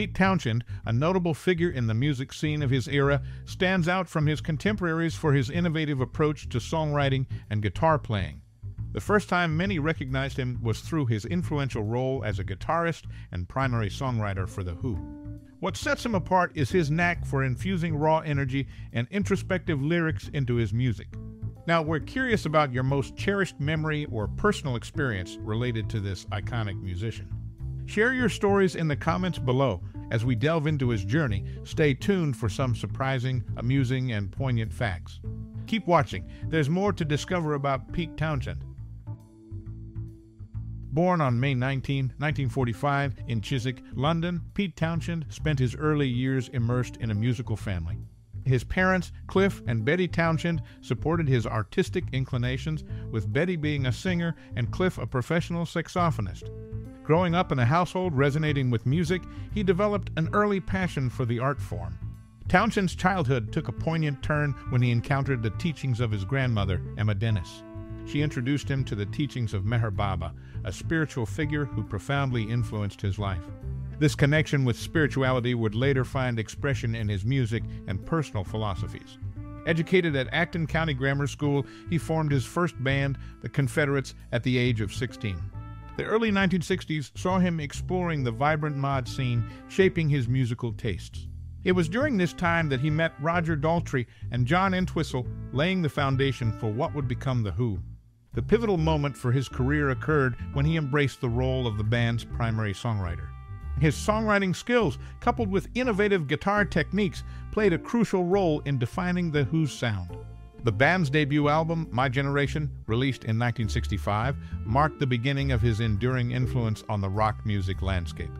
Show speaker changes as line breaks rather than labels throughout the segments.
Pete Townshend, a notable figure in the music scene of his era, stands out from his contemporaries for his innovative approach to songwriting and guitar playing. The first time many recognized him was through his influential role as a guitarist and primary songwriter for The Who. What sets him apart is his knack for infusing raw energy and introspective lyrics into his music. Now, we're curious about your most cherished memory or personal experience related to this iconic musician. Share your stories in the comments below as we delve into his journey. Stay tuned for some surprising, amusing, and poignant facts. Keep watching, there's more to discover about Pete Townshend. Born on May 19, 1945, in Chiswick, London, Pete Townshend spent his early years immersed in a musical family. His parents, Cliff and Betty Townshend, supported his artistic inclinations, with Betty being a singer and Cliff a professional saxophonist. Growing up in a household resonating with music, he developed an early passion for the art form. Townshend's childhood took a poignant turn when he encountered the teachings of his grandmother, Emma Dennis. She introduced him to the teachings of Meher Baba, a spiritual figure who profoundly influenced his life. This connection with spirituality would later find expression in his music and personal philosophies. Educated at Acton County Grammar School, he formed his first band, the Confederates, at the age of 16. The early 1960s saw him exploring the vibrant mod scene, shaping his musical tastes. It was during this time that he met Roger Daltrey and John Entwistle, laying the foundation for what would become The Who. The pivotal moment for his career occurred when he embraced the role of the band's primary songwriter. His songwriting skills, coupled with innovative guitar techniques, played a crucial role in defining The Who's sound. The band's debut album, My Generation, released in 1965, marked the beginning of his enduring influence on the rock music landscape.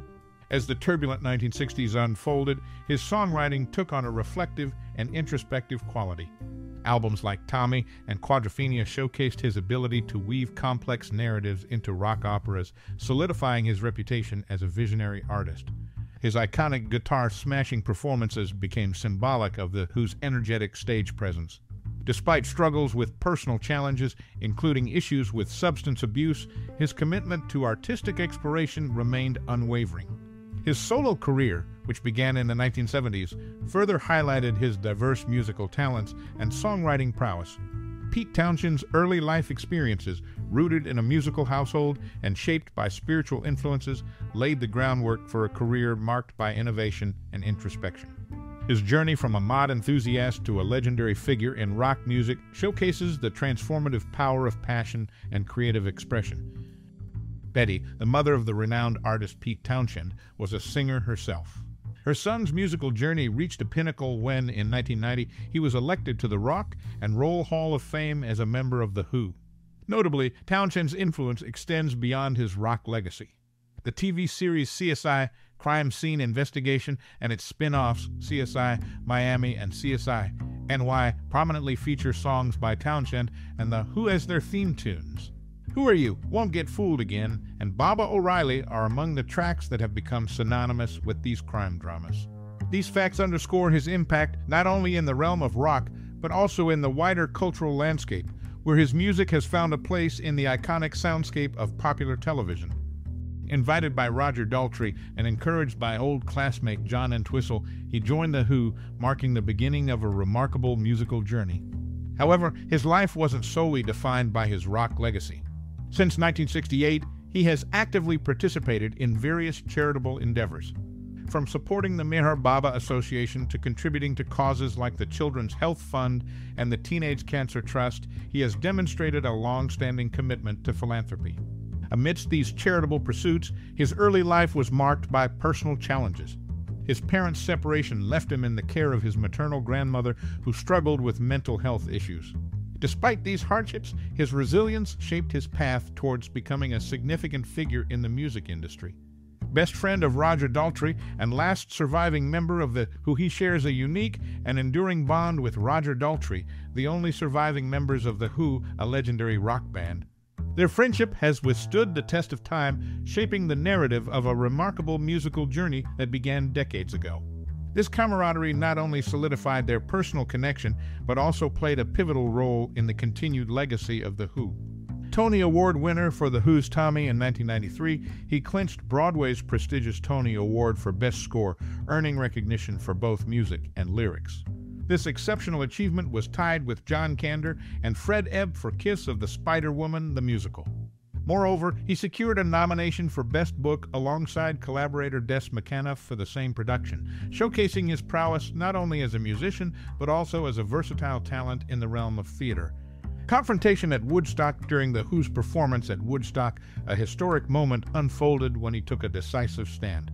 As the turbulent 1960s unfolded, his songwriting took on a reflective and introspective quality. Albums like Tommy and Quadrophenia showcased his ability to weave complex narratives into rock operas, solidifying his reputation as a visionary artist. His iconic guitar smashing performances became symbolic of the Who's energetic stage presence. Despite struggles with personal challenges, including issues with substance abuse, his commitment to artistic exploration remained unwavering. His solo career, which began in the 1970s, further highlighted his diverse musical talents and songwriting prowess. Pete Townshend's early life experiences, rooted in a musical household and shaped by spiritual influences, laid the groundwork for a career marked by innovation and introspection. His journey from a mod enthusiast to a legendary figure in rock music showcases the transformative power of passion and creative expression. Betty, the mother of the renowned artist Pete Townshend, was a singer herself. Her son's musical journey reached a pinnacle when, in 1990, he was elected to the Rock and Roll Hall of Fame as a member of The Who. Notably, Townshend's influence extends beyond his rock legacy. The TV series CSI Crime Scene Investigation and its spin offs, CSI Miami and CSI NY, prominently feature songs by Townshend and The Who as their theme tunes. Who Are You, Won't Get Fooled Again, and Baba O'Riley are among the tracks that have become synonymous with these crime dramas. These facts underscore his impact not only in the realm of rock, but also in the wider cultural landscape, where his music has found a place in the iconic soundscape of popular television. Invited by Roger Daltrey and encouraged by old classmate John Entwistle, he joined The Who, marking the beginning of a remarkable musical journey. However, his life wasn't solely defined by his rock legacy. Since 1968, he has actively participated in various charitable endeavors. From supporting the Meher Baba Association to contributing to causes like the Children's Health Fund and the Teenage Cancer Trust, he has demonstrated a long standing commitment to philanthropy. Amidst these charitable pursuits, his early life was marked by personal challenges. His parents' separation left him in the care of his maternal grandmother, who struggled with mental health issues. Despite these hardships, his resilience shaped his path towards becoming a significant figure in the music industry. Best friend of Roger Daltrey and last surviving member of the Who he shares a unique and enduring bond with Roger Daltrey, the only surviving members of the Who, a legendary rock band. Their friendship has withstood the test of time, shaping the narrative of a remarkable musical journey that began decades ago. This camaraderie not only solidified their personal connection, but also played a pivotal role in the continued legacy of The Who. Tony Award winner for The Who's Tommy in 1993, he clinched Broadway's prestigious Tony Award for Best Score, earning recognition for both music and lyrics. This exceptional achievement was tied with John Kander and Fred Ebb for Kiss of the Spider Woman, the musical. Moreover, he secured a nomination for Best Book alongside collaborator Des McAnuff for the same production, showcasing his prowess not only as a musician but also as a versatile talent in the realm of theater. Confrontation at Woodstock during the Who's performance at Woodstock, a historic moment unfolded when he took a decisive stand.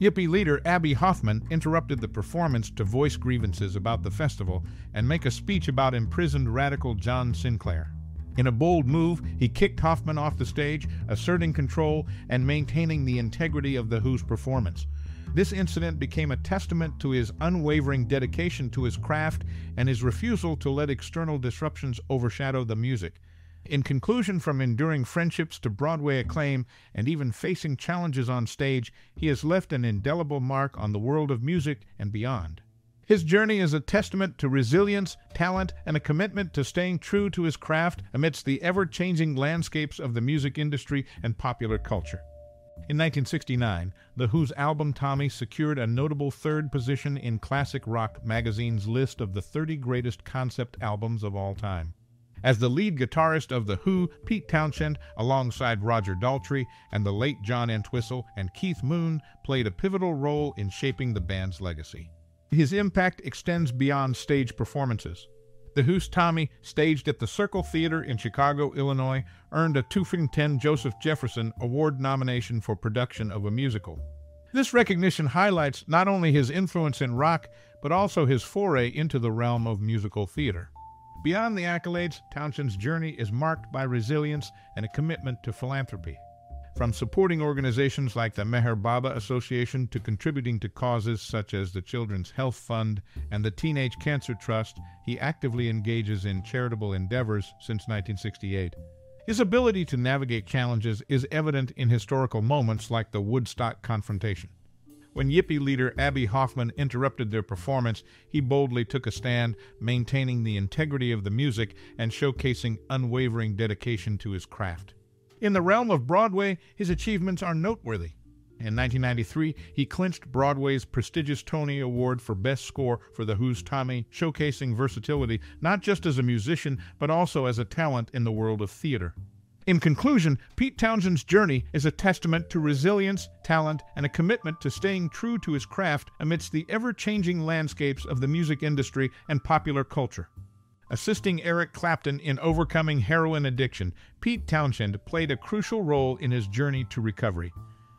Yippie leader Abbie Hoffman interrupted the performance to voice grievances about the festival and make a speech about imprisoned radical John Sinclair. In a bold move, he kicked Hoffman off the stage, asserting control and maintaining the integrity of The Who's performance. This incident became a testament to his unwavering dedication to his craft and his refusal to let external disruptions overshadow the music. In conclusion, from enduring friendships to Broadway acclaim and even facing challenges on stage, he has left an indelible mark on the world of music and beyond. His journey is a testament to resilience, talent, and a commitment to staying true to his craft amidst the ever changing landscapes of the music industry and popular culture. In 1969, The Who's album Tommy secured a notable third position in Classic Rock magazine's list of the 30 greatest concept albums of all time. As the lead guitarist of The Who, Pete Townshend, alongside Roger Daltrey and the late John Entwistle and Keith Moon, played a pivotal role in shaping the band's legacy. His impact extends beyond stage performances. The Who's Tommy, staged at the Circle Theater in Chicago, Illinois, earned a Tufington Joseph Jefferson Award nomination for production of a musical. This recognition highlights not only his influence in rock, but also his foray into the realm of musical theater. Beyond the accolades, Townshend's journey is marked by resilience and a commitment to philanthropy. From supporting organizations like the Meher Baba Association to contributing to causes such as the Children's Health Fund and the Teenage Cancer Trust, he actively engages in charitable endeavors since 1968. His ability to navigate challenges is evident in historical moments like the Woodstock confrontation. When Yippie leader Abbie Hoffman interrupted their performance, he boldly took a stand, maintaining the integrity of the music and showcasing unwavering dedication to his craft. In the realm of Broadway, his achievements are noteworthy. In 1993, he clinched Broadway's prestigious Tony Award for Best Score for The Who's Tommy, showcasing versatility not just as a musician, but also as a talent in the world of theater. In conclusion, Pete Townshend's journey is a testament to resilience, talent, and a commitment to staying true to his craft amidst the ever changing landscapes of the music industry and popular culture. Assisting Eric Clapton in overcoming heroin addiction, Pete Townshend played a crucial role in his journey to recovery.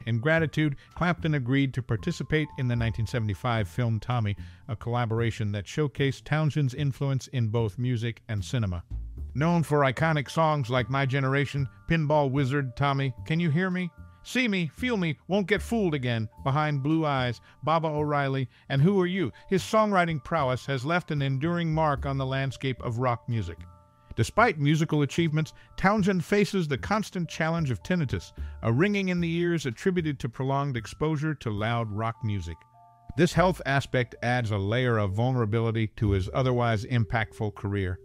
In gratitude, Clapton agreed to participate in the 1975 film Tommy, a collaboration that showcased Townshend's influence in both music and cinema. Known for iconic songs like My Generation, Pinball Wizard, Tommy, Can You Hear Me? See Me, Feel Me, Won't Get Fooled Again, Behind Blue Eyes, Baba O'Riley, and Who Are You? His songwriting prowess has left an enduring mark on the landscape of rock music. Despite musical achievements, Townshend faces the constant challenge of tinnitus, a ringing in the ears attributed to prolonged exposure to loud rock music. This health aspect adds a layer of vulnerability to his otherwise impactful career.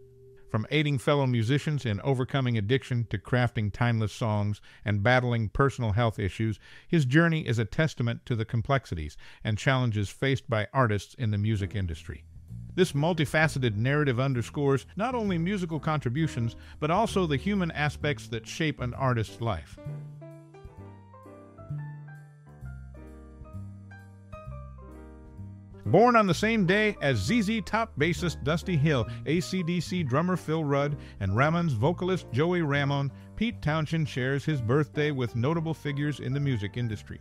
From aiding fellow musicians in overcoming addiction to crafting timeless songs and battling personal health issues, his journey is a testament to the complexities and challenges faced by artists in the music industry. This multifaceted narrative underscores not only musical contributions, but also the human aspects that shape an artist's life. Born on the same day as ZZ Top bassist Dusty Hill, ACDC drummer Phil Rudd, and Ramones vocalist Joey Ramone, Pete Townshend shares his birthday with notable figures in the music industry.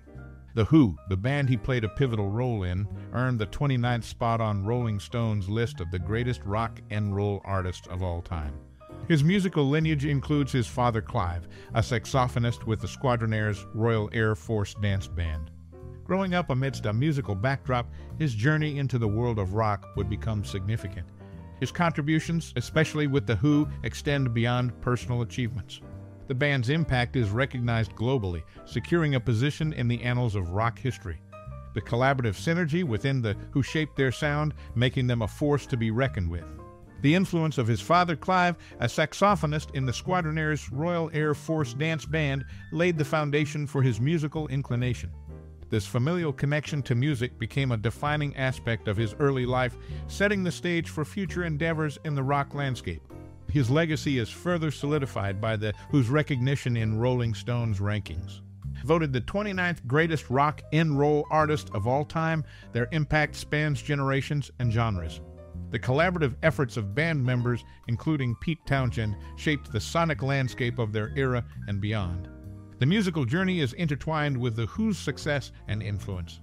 The Who, the band he played a pivotal role in, earned the 29th spot on Rolling Stone's list of the greatest rock and roll artists of all time. His musical lineage includes his father Clive, a saxophonist with the Squadronaires Royal Air Force Dance Band. Growing up amidst a musical backdrop, his journey into the world of rock would become significant. His contributions, especially with The Who, extend beyond personal achievements. The band's impact is recognized globally, securing a position in the annals of rock history. The collaborative synergy within the Who shaped their sound, making them a force to be reckoned with. The influence of his father Clive, a saxophonist in the Squadronaires Royal Air Force Dance Band, laid the foundation for his musical inclination. This familial connection to music became a defining aspect of his early life, setting the stage for future endeavors in the rock landscape. His legacy is further solidified by the Who's recognition in Rolling Stone's rankings. Voted the 29th greatest rock and roll artist of all time, their impact spans generations and genres. The collaborative efforts of band members, including Pete Townshend, shaped the sonic landscape of their era and beyond. The musical journey is intertwined with The Who's success and influence.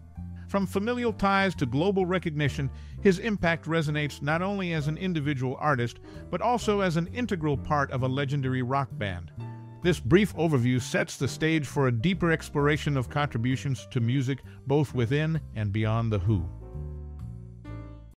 From familial ties to global recognition, his impact resonates not only as an individual artist, but also as an integral part of a legendary rock band. This brief overview sets the stage for a deeper exploration of contributions to music both within and beyond The Who.